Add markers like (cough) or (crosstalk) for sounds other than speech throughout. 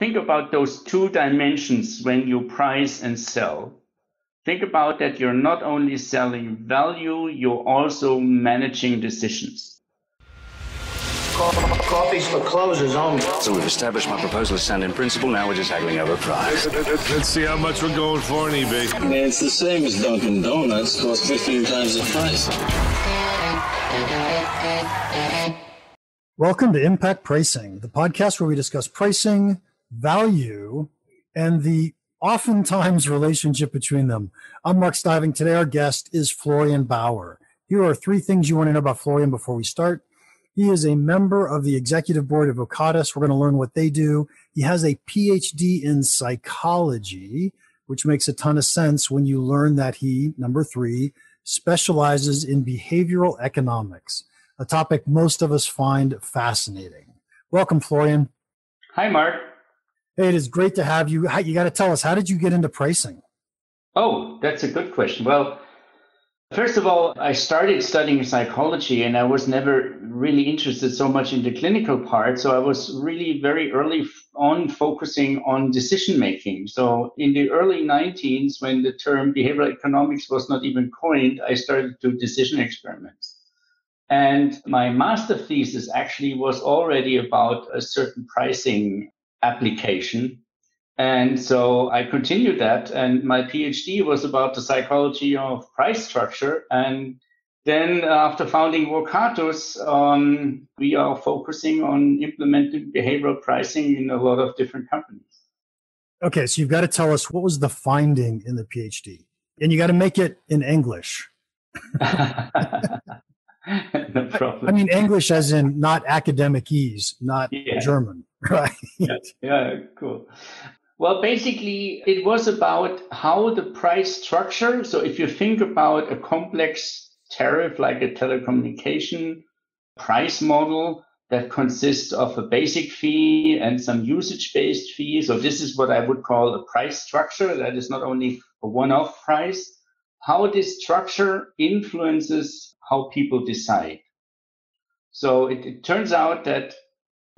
think about those two dimensions when you price and sell. Think about that you're not only selling value, you're also managing decisions. Coffee's for closers only. So we've established my proposal is sound in principle. Now we're just haggling over price. Let's see how much we're going for on eBay. I mean, it's the same as Dunkin' Donuts. Costs 15 times the price. Welcome to Impact Pricing, the podcast where we discuss pricing, value, and the oftentimes relationship between them. I'm Mark Stiving. Today, our guest is Florian Bauer. Here are three things you want to know about Florian before we start. He is a member of the executive board of Vocatus. We're going to learn what they do. He has a PhD in psychology, which makes a ton of sense when you learn that he, number three, specializes in behavioral economics, a topic most of us find fascinating. Welcome, Florian. Hi, Mark. It is great to have you. You got to tell us, how did you get into pricing? Oh, that's a good question. Well, first of all, I started studying psychology and I was never really interested so much in the clinical part. So I was really very early on focusing on decision making. So in the early 19s, when the term behavioral economics was not even coined, I started to do decision experiments. And my master thesis actually was already about a certain pricing application. And so I continued that. And my PhD was about the psychology of price structure. And then after founding Vocatus, um, we are focusing on implementing behavioral pricing in a lot of different companies. Okay, so you've got to tell us what was the finding in the PhD, and you got to make it in English. (laughs) (laughs) no problem. I mean, English as in not academic ease, not Yeah. German, (laughs) right? yeah, yeah, cool. Well, basically, it was about how the price structure. So, if you think about a complex tariff like a telecommunication price model that consists of a basic fee and some usage based fee. So, this is what I would call a price structure that is not only a one off price, how this structure influences how people decide. So, it, it turns out that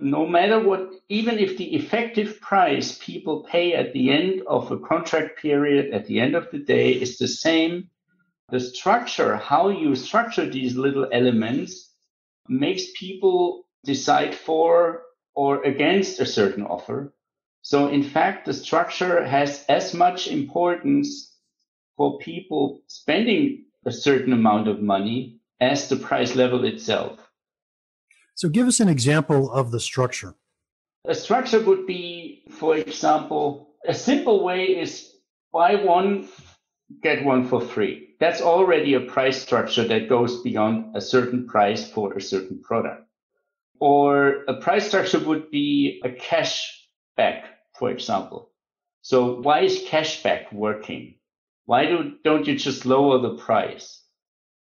no matter what, even if the effective price people pay at the end of a contract period, at the end of the day, is the same, the structure, how you structure these little elements, makes people decide for or against a certain offer. So, in fact, the structure has as much importance for people spending a certain amount of money as the price level itself. So give us an example of the structure. A structure would be, for example, a simple way is buy one, get one for free. That's already a price structure that goes beyond a certain price for a certain product. Or a price structure would be a cash back, for example. So why is cashback working? Why do, don't you just lower the price?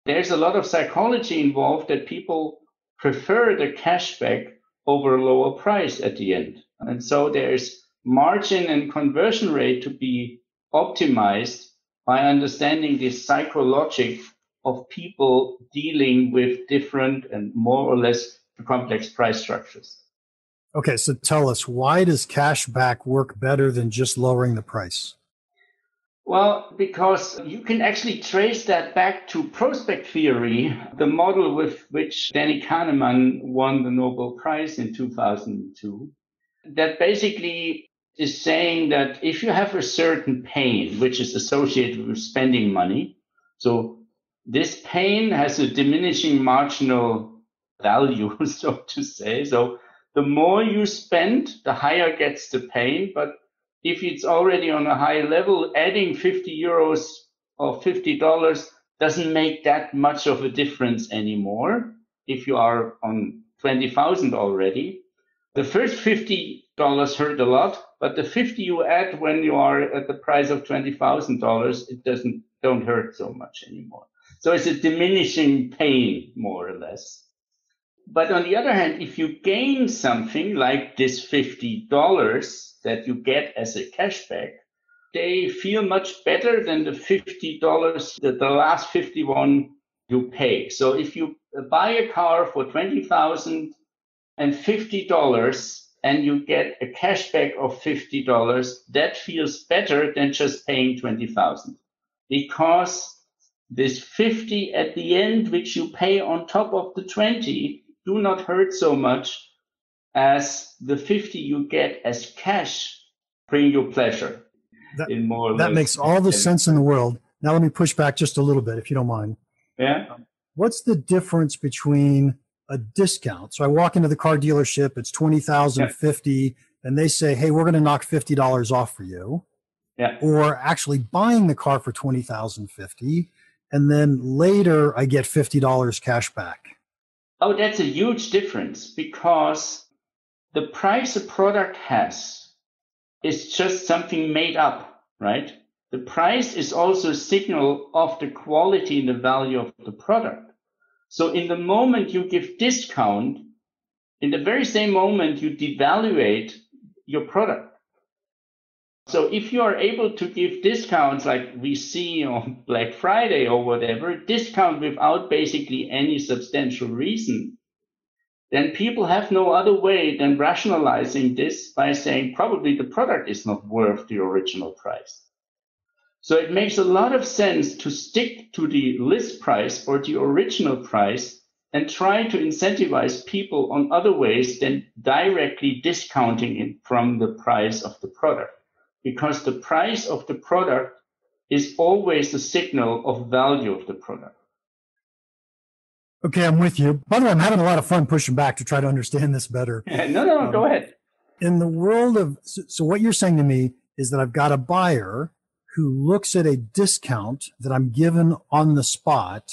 There's a lot of psychology involved that people prefer the cashback over a lower price at the end. And so there's margin and conversion rate to be optimized by understanding the psychologic of people dealing with different and more or less complex price structures. Okay, so tell us why does cash back work better than just lowering the price? Well, because you can actually trace that back to prospect theory, the model with which Danny Kahneman won the Nobel Prize in 2002. That basically is saying that if you have a certain pain, which is associated with spending money, so this pain has a diminishing marginal value, (laughs) so to say. So the more you spend, the higher gets the pain, but if it's already on a high level, adding 50 euros or $50 doesn't make that much of a difference anymore. If you are on 20,000 already, the first $50 hurt a lot, but the 50 you add when you are at the price of $20,000, it doesn't, don't hurt so much anymore. So it's a diminishing pain, more or less. But on the other hand, if you gain something like this $50, that you get as a cashback, they feel much better than the $50 that the last 51 you pay. So if you buy a car for 20,000 and $50, and you get a cashback of $50, that feels better than just paying 20,000 because this 50 at the end, which you pay on top of the 20, do not hurt so much as the 50 you get as cash bring you pleasure. That, in more that makes all the sense in the world. Now let me push back just a little bit, if you don't mind. Yeah. What's the difference between a discount? So I walk into the car dealership, it's 20,050 yeah. fifty, and they say, "Hey, we're going to knock fifty dollars off for you." Yeah. Or actually buying the car for twenty thousand fifty, and then later I get fifty dollars cash back. Oh, that's a huge difference because the price a product has is just something made up, right? The price is also a signal of the quality and the value of the product. So in the moment you give discount, in the very same moment you devaluate your product. So if you are able to give discounts like we see on Black Friday or whatever, discount without basically any substantial reason, then people have no other way than rationalizing this by saying probably the product is not worth the original price. So it makes a lot of sense to stick to the list price or the original price and try to incentivize people on other ways than directly discounting it from the price of the product. Because the price of the product is always a signal of value of the product. Okay, I'm with you. By the way, I'm having a lot of fun pushing back to try to understand this better. (laughs) no, no, um, go ahead. In the world of, so, so what you're saying to me is that I've got a buyer who looks at a discount that I'm given on the spot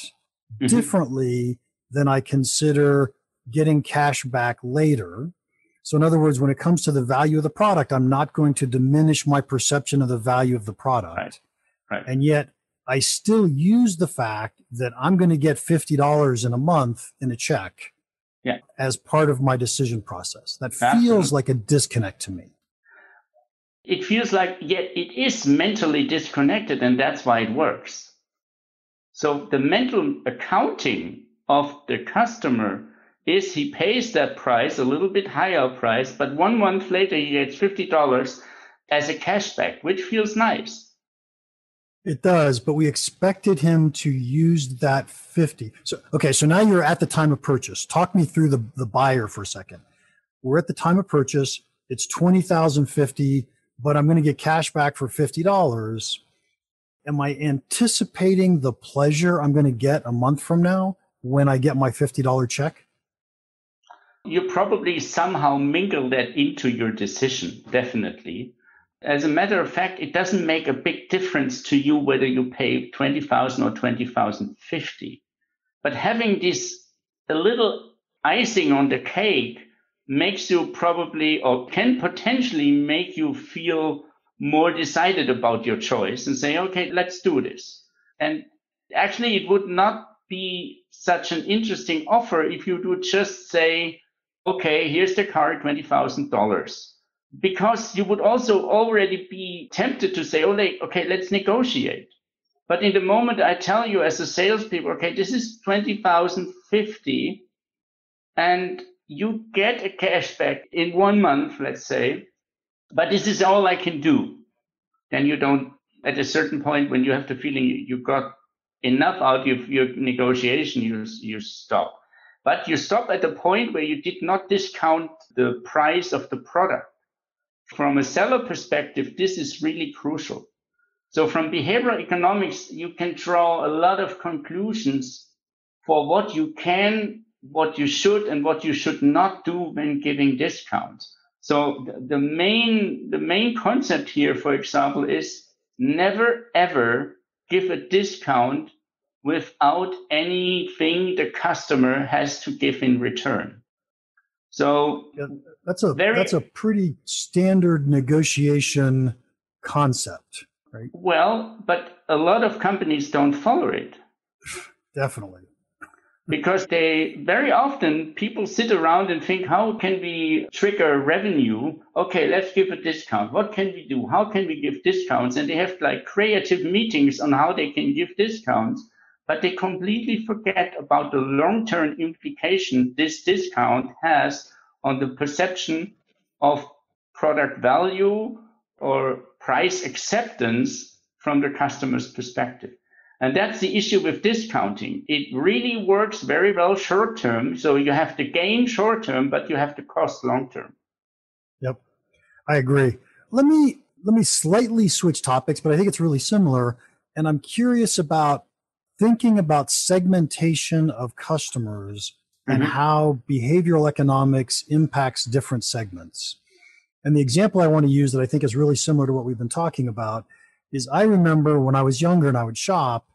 mm-hmm. differently than I consider getting cash back later. So, in other words, when it comes to the value of the product, I'm not going to diminish my perception of the value of the product. Right. Right. And yet, I still use the fact that I'm going to get $50 in a month in a check yeah. as part of my decision process. That feels like a disconnect to me. It feels like, yet it is mentally disconnected, and that's why it works. So the mental accounting of the customer is he pays that price, a little bit higher price, but one month later he gets $50 as a cashback, which feels nice. It does, but we expected him to use that 50. So, okay, so now you're at the time of purchase. Talk me through the, the buyer for a second. We're at the time of purchase. It's 20,050, but I'm going to get cash back for $50. Am I anticipating the pleasure I'm going to get a month from now when I get my $50 check? You probably somehow mingle that into your decision, definitely. As a matter of fact, it doesn't make a big difference to you whether you pay 20,000 or 20,050. But having this a little icing on the cake makes you probably or can potentially make you feel more decided about your choice and say, okay, let's do this. And actually, it would not be such an interesting offer if you would just say, okay, here's the car, $20,000 because you would also already be tempted to say, oh, okay, let's negotiate. But in the moment I tell you as a salespeople, okay, this is 20,050 and you get a cashback in one month, let's say, but this is all I can do. Then you don't, at a certain point when you have the feeling you got enough out of your negotiation, you, you stop. But you stop at the point where you did not discount the price of the product from a seller perspective, this is really crucial. So from behavioral economics, you can draw a lot of conclusions for what you can, what you should, and what you should not do when giving discounts. So the main, the main concept here, for example, is never ever give a discount without anything the customer has to give in return. So yeah, that's a very, that's a pretty standard negotiation concept, right? Well, but a lot of companies don't follow it. Definitely. because they very often people sit around and think how can we trigger revenue okay let's give a discount what can we do how can we give discounts and they have like creative meetings on how they can give discounts but they completely forget about the long term implication this discount has on the perception of product value or price acceptance from the customer's perspective. And that's the issue with discounting. It really works very well short term. So you have to gain short term, but you have to cost long term. Yep. I agree. Let me let me slightly switch topics, but I think it's really similar. And I'm curious about thinking about segmentation of customers and mm-hmm. how behavioral economics impacts different segments. And the example I want to use that I think is really similar to what we've been talking about is I remember when I was younger and I would shop,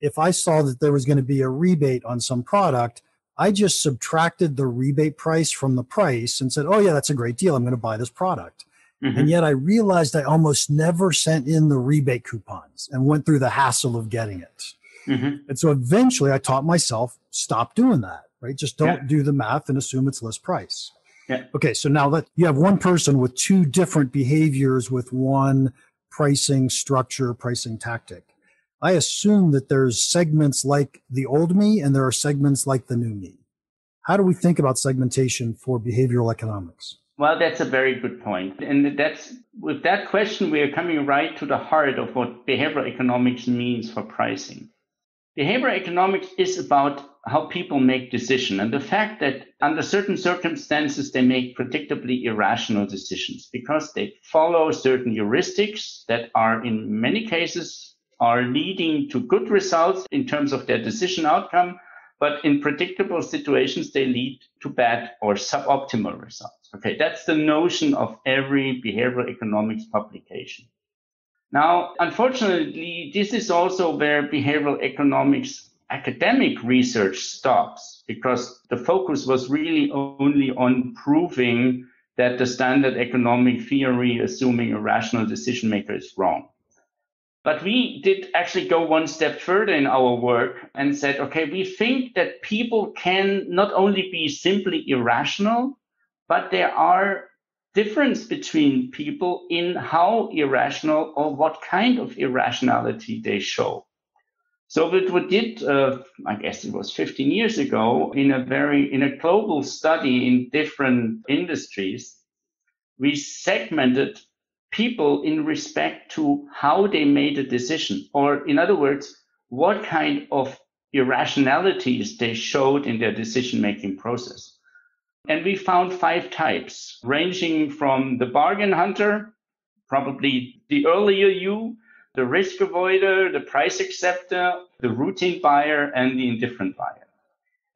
if I saw that there was going to be a rebate on some product, I just subtracted the rebate price from the price and said, oh, yeah, that's a great deal. I'm going to buy this product. Mm-hmm. And yet I realized I almost never sent in the rebate coupons and went through the hassle of getting it. Mm-hmm. And so eventually I taught myself, stop doing that, right? Just don't yeah. do the math and assume it's list price. Yeah. Okay. So now that you have one person with two different behaviors with one pricing structure, pricing tactic. I assume that there's segments like the old me and there are segments like the new me. How do we think about segmentation for behavioral economics? Well, that's a very good point. And that's with that question, we are coming right to the heart of what behavioral economics means for pricing. Behavioral economics is about how people make decisions and the fact that under certain circumstances they make predictably irrational decisions because they follow certain heuristics that are in many cases are leading to good results in terms of their decision outcome but in predictable situations they lead to bad or suboptimal results. Okay that's the notion of every behavioral economics publication now unfortunately this is also where behavioral economics academic research stops because the focus was really only on proving that the standard economic theory assuming a rational decision maker is wrong. But we did actually go one step further in our work and said, okay, we think that people can not only be simply irrational, but there are difference between people in how irrational or what kind of irrationality they show. So what we did, uh, I guess it was 15 years ago, in a very in a global study in different industries, we segmented people in respect to how they made a decision, or in other words, what kind of irrationalities they showed in their decision-making process. And we found five types, ranging from the bargain hunter, probably the earlier you, the risk avoider, the price acceptor, the routine buyer, and the indifferent buyer.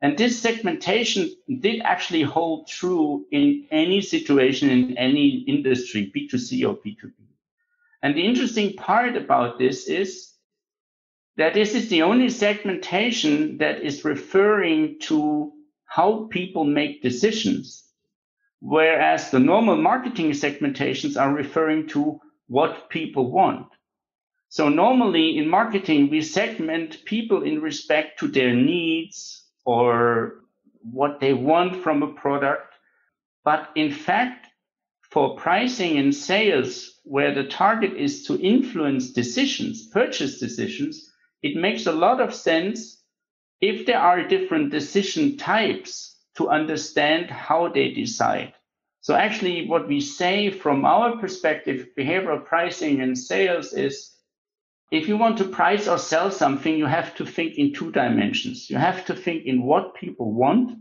And this segmentation did actually hold true in any situation in any industry, B2C or B2B. And the interesting part about this is that this is the only segmentation that is referring to how people make decisions, whereas the normal marketing segmentations are referring to what people want. So normally in marketing, we segment people in respect to their needs or what they want from a product. But in fact, for pricing and sales, where the target is to influence decisions, purchase decisions, it makes a lot of sense if there are different decision types to understand how they decide. So actually what we say from our perspective, behavioral pricing and sales is if you want to price or sell something, you have to think in two dimensions. You have to think in what people want.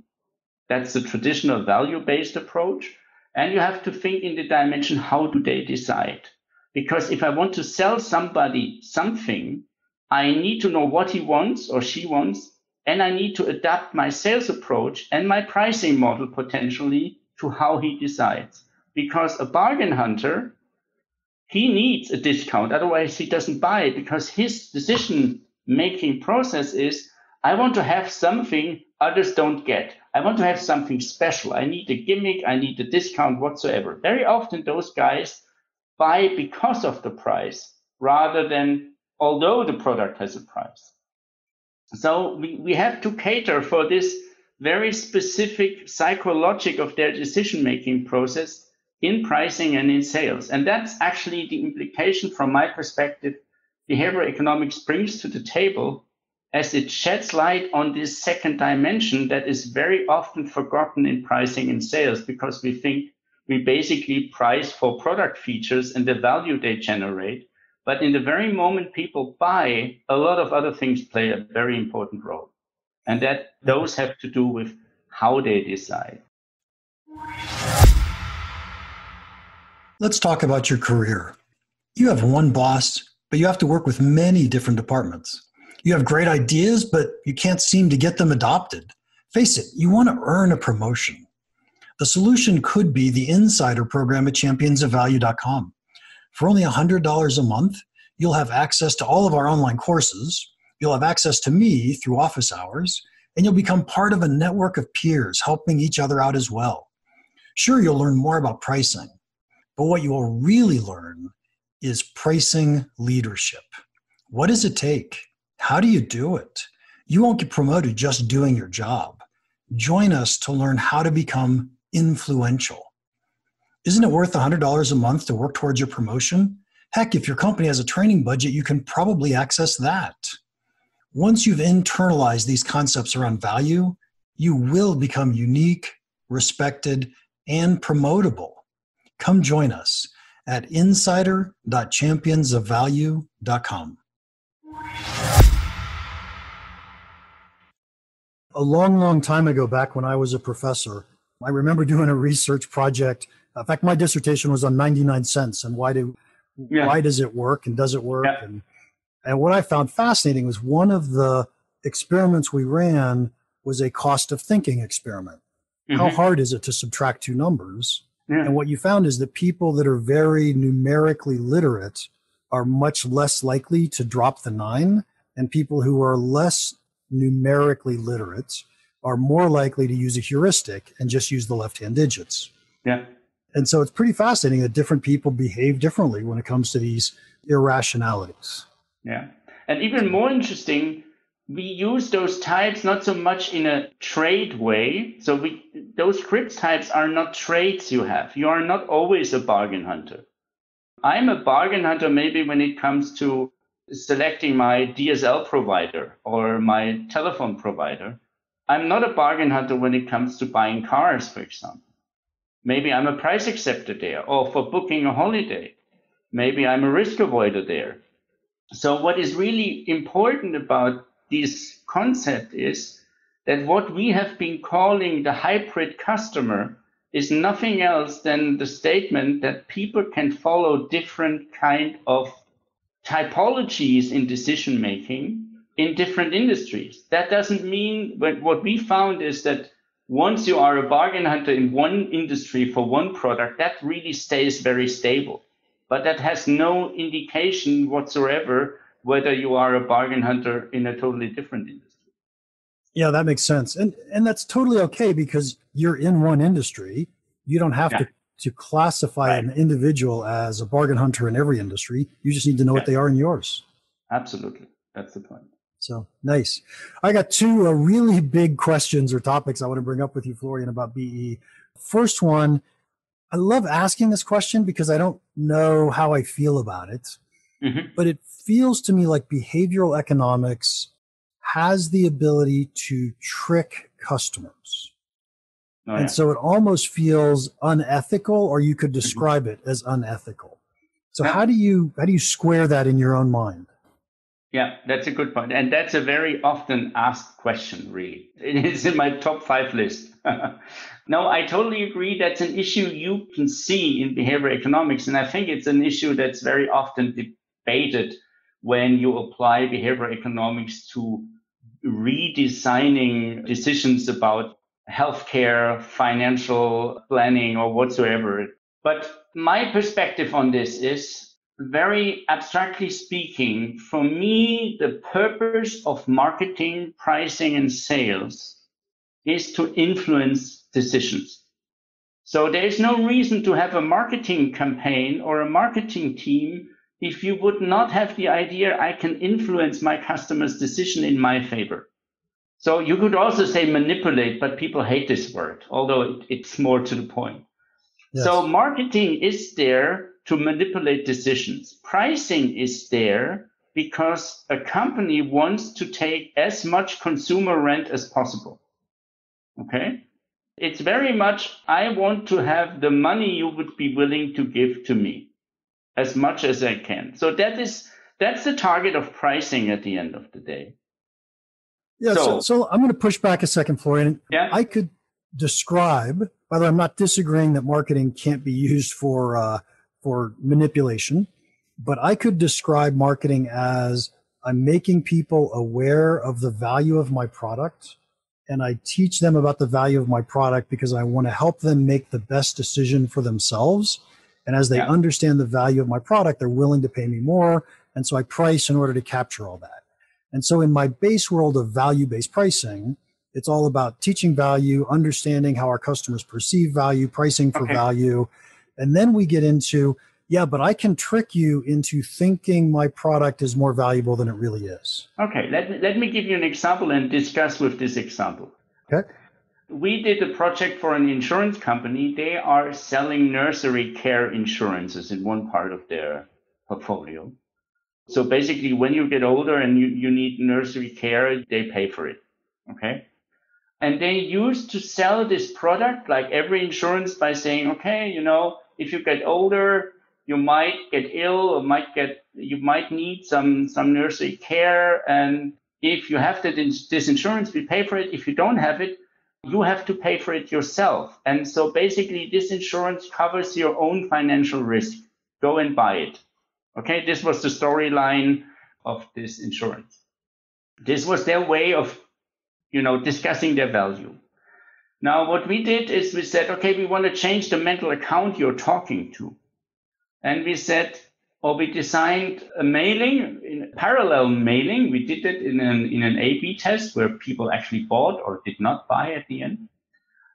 That's the traditional value based approach. And you have to think in the dimension, how do they decide? Because if I want to sell somebody something, I need to know what he wants or she wants. And I need to adapt my sales approach and my pricing model potentially to how he decides. Because a bargain hunter he needs a discount. Otherwise, he doesn't buy it because his decision making process is I want to have something others don't get. I want to have something special. I need a gimmick. I need a discount whatsoever. Very often, those guys buy because of the price rather than although the product has a price. So we, we have to cater for this very specific psychologic of their decision making process in pricing and in sales. And that's actually the implication from my perspective behavioral economics brings to the table as it sheds light on this second dimension that is very often forgotten in pricing and sales because we think we basically price for product features and the value they generate. But in the very moment people buy, a lot of other things play a very important role. And that those have to do with how they decide. Let's talk about your career. You have one boss, but you have to work with many different departments. You have great ideas, but you can't seem to get them adopted. Face it, you want to earn a promotion. The solution could be the insider program at championsofvalue.com. For only $100 a month, you'll have access to all of our online courses, you'll have access to me through office hours, and you'll become part of a network of peers helping each other out as well. Sure, you'll learn more about pricing, but what you will really learn is pricing leadership. What does it take? How do you do it? You won't get promoted just doing your job. Join us to learn how to become influential. Isn't it worth $100 a month to work towards your promotion? Heck, if your company has a training budget, you can probably access that. Once you've internalized these concepts around value, you will become unique, respected, and promotable. Come join us at insider.championsofvalue.com. a long, long time ago, back when I was a professor, I remember doing a research project. In fact, my dissertation was on 99 cents and why do yeah. why does it work and does it work? Yeah. And and what I found fascinating was one of the experiments we ran was a cost of thinking experiment. Mm-hmm. How hard is it to subtract two numbers? Yeah. And what you found is that people that are very numerically literate are much less likely to drop the nine, and people who are less numerically literate are more likely to use a heuristic and just use the left hand digits. Yeah. And so it's pretty fascinating that different people behave differently when it comes to these irrationalities. Yeah. And even more interesting, we use those types not so much in a trade way. So we those script types are not traits you have. You are not always a bargain hunter. I'm a bargain hunter maybe when it comes to selecting my DSL provider or my telephone provider. I'm not a bargain hunter when it comes to buying cars, for example. Maybe I'm a price acceptor there or for booking a holiday. Maybe I'm a risk avoider there. So what is really important about this concept is that what we have been calling the hybrid customer is nothing else than the statement that people can follow different kind of typologies in decision making in different industries. That doesn't mean what we found is that once you are a bargain hunter in one industry for one product, that really stays very stable. But that has no indication whatsoever whether you are a bargain hunter in a totally different industry. Yeah, that makes sense. And and that's totally okay because you're in one industry. You don't have yeah. to to classify right. an individual as a bargain hunter in every industry. You just need to know yeah. what they are in yours. Absolutely. That's the point. So nice. I got two uh, really big questions or topics I want to bring up with you, Florian, about BE. First one, I love asking this question because I don't know how I feel about it, mm-hmm. but it feels to me like behavioral economics has the ability to trick customers. Oh, and so it almost feels unethical, or you could mm-hmm. describe it as unethical. So yeah. how do you how do you square that in your own mind? Yeah, that's a good point. And that's a very often asked question, really. It is in my top five list. (laughs) no, I totally agree. That's an issue you can see in behavioral economics. And I think it's an issue that's very often debated when you apply behavioral economics to redesigning decisions about healthcare, financial planning, or whatsoever. But my perspective on this is very abstractly speaking, for me, the purpose of marketing, pricing, and sales is to influence decisions. So there is no reason to have a marketing campaign or a marketing team if you would not have the idea I can influence my customer's decision in my favor. So you could also say manipulate, but people hate this word, although it's more to the point. Yes. So marketing is there to manipulate decisions. Pricing is there because a company wants to take as much consumer rent as possible. Okay. It's very much, I want to have the money you would be willing to give to me as much as I can. So that is, that's the target of pricing at the end of the day. Yeah. So, so, so I'm going to push back a second, Florian. Yeah. I could describe, by the way, I'm not disagreeing that marketing can't be used for, uh, for manipulation, but I could describe marketing as I'm making people aware of the value of my product and I teach them about the value of my product because I want to help them make the best decision for themselves. And as they yeah. understand the value of my product, they're willing to pay me more. And so I price in order to capture all that. And so in my base world of value based pricing, it's all about teaching value, understanding how our customers perceive value, pricing for okay. value. And then we get into yeah, but I can trick you into thinking my product is more valuable than it really is. Okay, let, let me give you an example and discuss with this example. Okay. We did a project for an insurance company. They are selling nursery care insurances in one part of their portfolio. So basically, when you get older and you, you need nursery care, they pay for it. Okay. And they used to sell this product like every insurance by saying, okay, you know, if you get older, you might get ill or might get you might need some some nursery care. And if you have that, this insurance we pay for it. If you don't have it you have to pay for it yourself. And so basically this insurance covers your own financial risk. Go and buy it. Okay? This was the storyline of this insurance. This was their way of you know discussing their value now what we did is we said okay we want to change the mental account you're talking to and we said, or we designed a mailing, in parallel mailing. We did it in an, in an A-B test where people actually bought or did not buy at the end.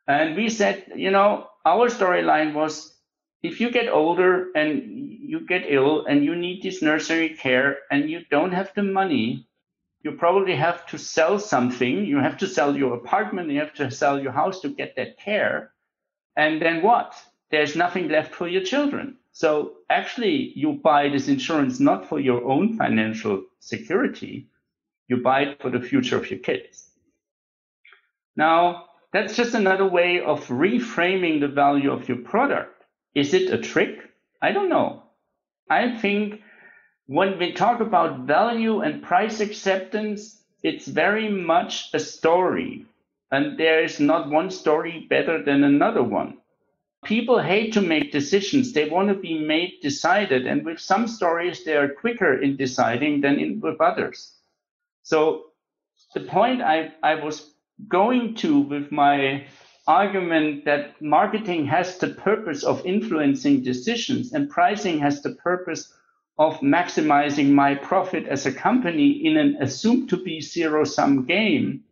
And we said, you know, our storyline was if you get older and you get ill and you need this nursery care and you don't have the money, you probably have to sell something. You have to sell your apartment, you have to sell your house to get that care. And then what? There's nothing left for your children. So actually, you buy this insurance not for your own financial security, you buy it for the future of your kids. Now, that's just another way of reframing the value of your product. Is it a trick? I don't know. I think when we talk about value and price acceptance, it's very much a story. And there is not one story better than another one people hate to make decisions. They want to be made decided. And with some stories, they are quicker in deciding than in, with others. So the point I, I was going to with my argument that marketing has the purpose of influencing decisions and pricing has the purpose of maximizing my profit as a company in an assumed to be zero sum game.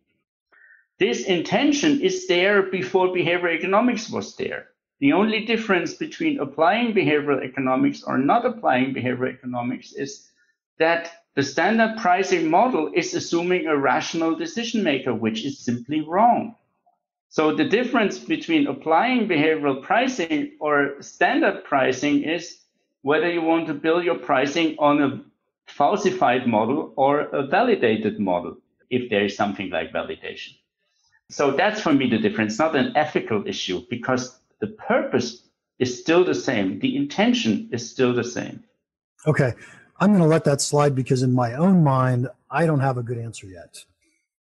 This intention is there before behavioral economics was there. The only difference between applying behavioral economics or not applying behavioral economics is that the standard pricing model is assuming a rational decision maker, which is simply wrong. So the difference between applying behavioral pricing or standard pricing is whether you want to build your pricing on a falsified model or a validated model, if there is something like validation. So that's for me the difference, not an ethical issue, because the purpose is still the same. The intention is still the same. Okay. I'm going to let that slide because in my own mind, I don't have a good answer yet.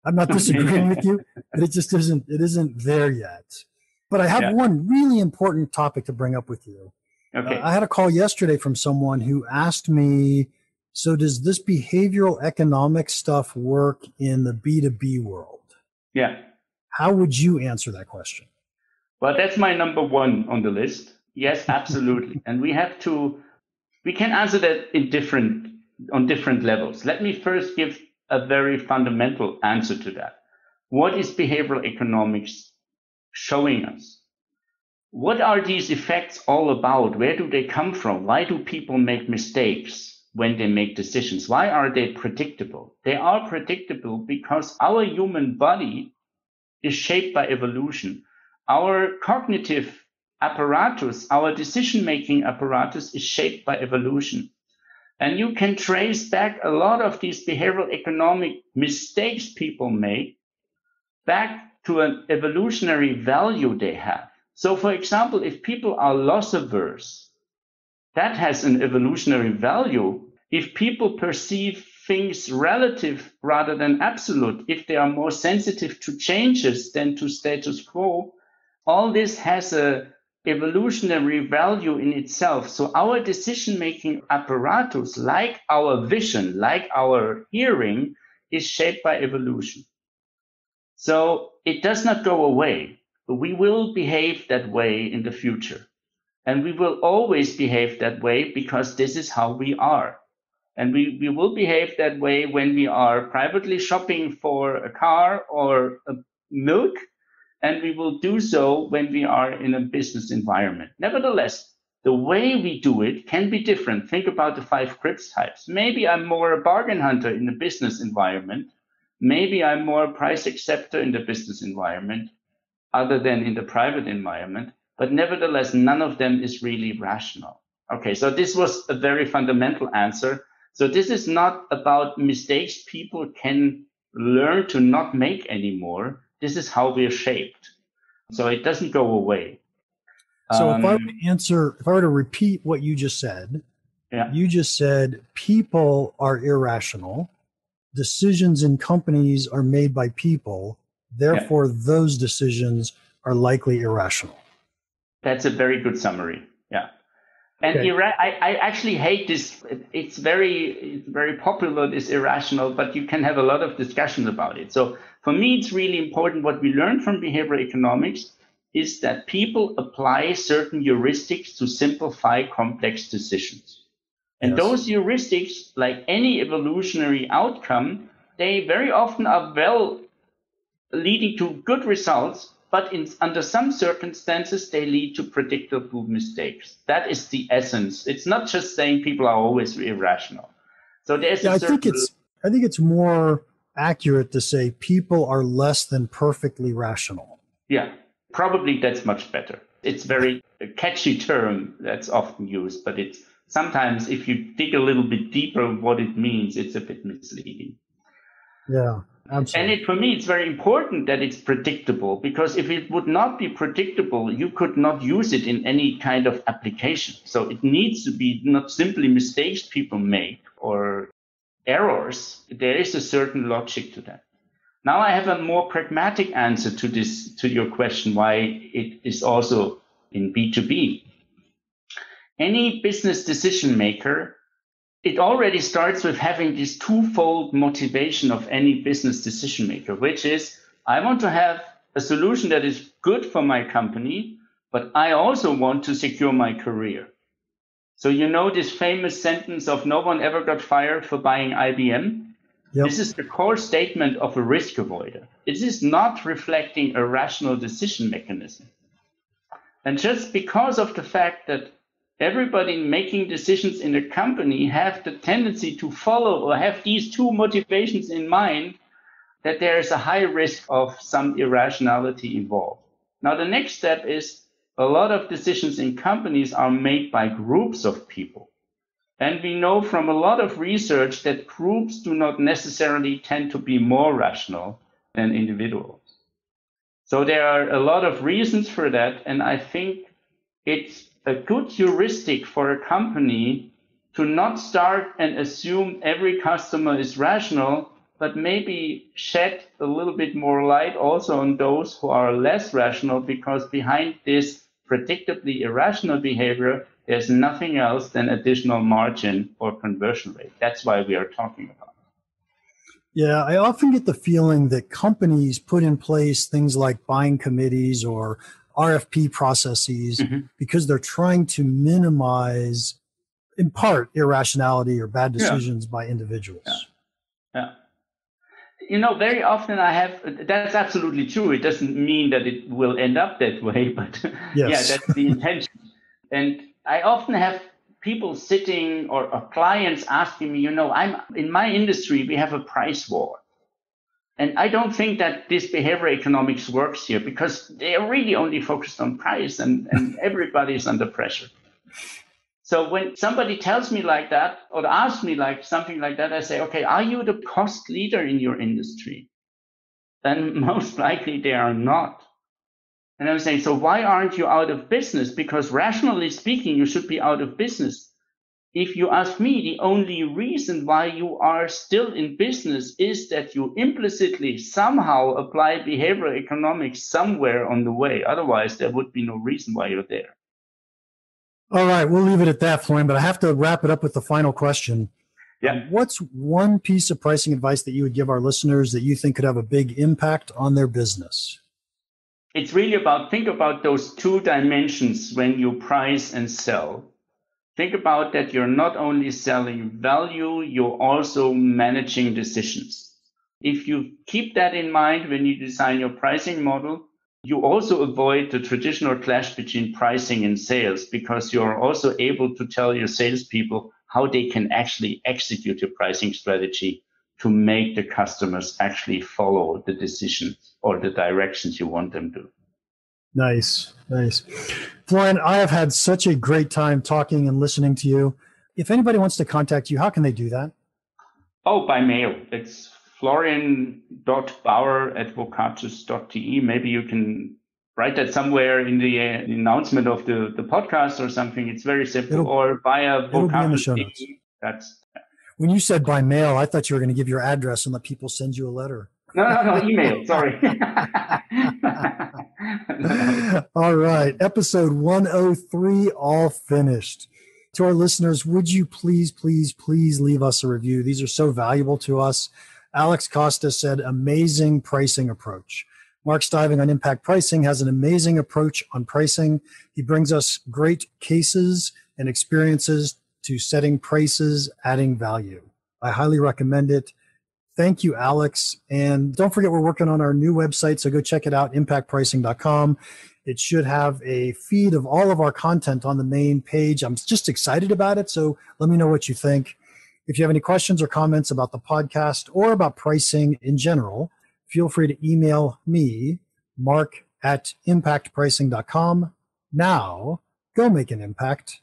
I'm not disagreeing with you, but it just isn't, it isn't there yet. But I have yeah. one really important topic to bring up with you. Okay. Uh, I had a call yesterday from someone who asked me, so does this behavioral economic stuff work in the B2B world? Yeah. How would you answer that question? Well, that's my number one on the list. Yes, (laughs) absolutely. and we have to, we can answer that in different, on different levels. Let me first give a very fundamental answer to that. What is behavioral economics showing us? What are these effects all about? Where do they come from? Why do people make mistakes when they make decisions? Why are they predictable? They are predictable because our human body is shaped by evolution our cognitive apparatus, our decision making apparatus is shaped by evolution. And you can trace back a lot of these behavioral economic mistakes people make back to an evolutionary value they have. So, for example, if people are loss averse, that has an evolutionary value. If people perceive things relative rather than absolute, if they are more sensitive to changes than to status quo, all this has a evolutionary value in itself. So our decision making apparatus, like our vision, like our hearing, is shaped by evolution. So it does not go away. We will behave that way in the future. And we will always behave that way because this is how we are. And we, we will behave that way when we are privately shopping for a car or a milk and we will do so when we are in a business environment. Nevertheless, the way we do it can be different. Think about the five Crips types. Maybe I'm more a bargain hunter in the business environment. Maybe I'm more a price acceptor in the business environment, other than in the private environment. But nevertheless, none of them is really rational. Okay, so this was a very fundamental answer. So this is not about mistakes people can learn to not make anymore this is how we're shaped. So it doesn't go away. So um, if I were to answer, if I were to repeat what you just said, yeah. you just said people are irrational. Decisions in companies are made by people. Therefore, yeah. those decisions are likely irrational. That's a very good summary. Yeah. And okay. ira- I, I actually hate this. It's very, it's very popular, this irrational, but you can have a lot of discussions about it. So for me, it's really important what we learn from behavioral economics is that people apply certain heuristics to simplify complex decisions. And yes. those heuristics, like any evolutionary outcome, they very often are well leading to good results, but in, under some circumstances, they lead to predictable mistakes. That is the essence. It's not just saying people are always irrational. So there's yeah, I think it's I think it's more accurate to say people are less than perfectly rational. Yeah, probably that's much better. It's very a catchy term that's often used, but it's sometimes if you dig a little bit deeper what it means, it's a bit misleading. Yeah. Absolutely. And it, for me, it's very important that it's predictable because if it would not be predictable, you could not use it in any kind of application. So it needs to be not simply mistakes people make or errors, there is a certain logic to that. Now I have a more pragmatic answer to this, to your question, why it is also in B2B. Any business decision maker, it already starts with having this twofold motivation of any business decision maker, which is I want to have a solution that is good for my company, but I also want to secure my career. So you know this famous sentence of no one ever got fired for buying IBM? Yep. This is the core statement of a risk avoider. It is not reflecting a rational decision mechanism. And just because of the fact that everybody making decisions in a company have the tendency to follow or have these two motivations in mind, that there is a high risk of some irrationality involved. Now, the next step is a lot of decisions in companies are made by groups of people. And we know from a lot of research that groups do not necessarily tend to be more rational than individuals. So there are a lot of reasons for that. And I think it's a good heuristic for a company to not start and assume every customer is rational, but maybe shed a little bit more light also on those who are less rational because behind this predictably irrational behavior, there's nothing else than additional margin or conversion rate. That's why we are talking about. Yeah, I often get the feeling that companies put in place things like buying committees or RFP processes mm-hmm. because they're trying to minimize, in part, irrationality or bad decisions yeah. by individuals. Yeah. yeah you know, very often I have, that's absolutely true. It doesn't mean that it will end up that (laughs) way, but yes. yeah, that's the intention. And I often have people sitting or, or clients asking me, you know, I'm in my industry, we have a price war. And I don't think that this behavioral economics works here because they are really only focused on price and, and (laughs) everybody is under pressure. So when somebody tells me like that or asks me like something like that, I say, okay, are you the cost leader in your industry? then (laughs) most likely they are not. And I'm saying, so why aren't you out of business? Because rationally speaking, you should be out of business. If you ask me, the only reason why you are still in business is that you implicitly somehow apply behavioral economics somewhere on the way. Otherwise, there would be no reason why you're there. All right, we'll leave it at that, Florian, but I have to wrap it up with the final question. Yeah. What's one piece of pricing advice that you would give our listeners that you think could have a big impact on their business? It's really about think about those two dimensions when you price and sell. Think about that you're not only selling value, you're also managing decisions. If you keep that in mind when you design your pricing model, you also avoid the traditional clash between pricing and sales because you're also able to tell your salespeople how they can actually execute your pricing strategy to make the customers actually follow the decisions or the directions you want them to. Nice, nice. Florian, I have had such a great time talking and listening to you. If anybody wants to contact you, how can they do that? Oh, by mail. It's florian.bauer at vocatus.de. Maybe you can write that somewhere in the, uh, announcement of the, the podcast or something. It's very simple. It'll, or via it'll be in the show notes. That's when you said by mail, I thought you were going to give your address and let people send you a letter. No, no, no, email. Sorry. (laughs) all right. Episode 103, all finished. To our listeners, would you please, please, please leave us a review? These are so valuable to us. Alex Costa said, amazing pricing approach. Mark Stiving on impact pricing has an amazing approach on pricing. He brings us great cases and experiences to setting prices, adding value. I highly recommend it. Thank you, Alex. And don't forget, we're working on our new website. So go check it out, impactpricing.com. It should have a feed of all of our content on the main page. I'm just excited about it. So let me know what you think. If you have any questions or comments about the podcast or about pricing in general, feel free to email me, mark at impactpricing.com. Now, go make an impact